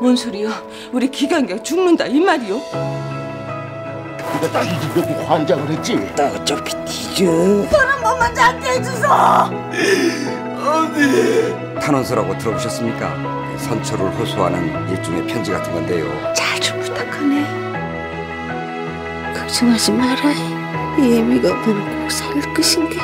뭔 소리요? 우리 기관계 죽는다 이 말이요? 이거 뒤지려고 환장을 했지. 나 어차피 뒤져. 저한 번만 잡게 해주소! 어디? 탄원서라고 들어보셨습니까? 그 선처를 호소하는 일종의 편지 같은 건데요. 잘 좀 부탁하네. 걱정하지 마라. 이 애미가 없으면 꼭살 것인 게.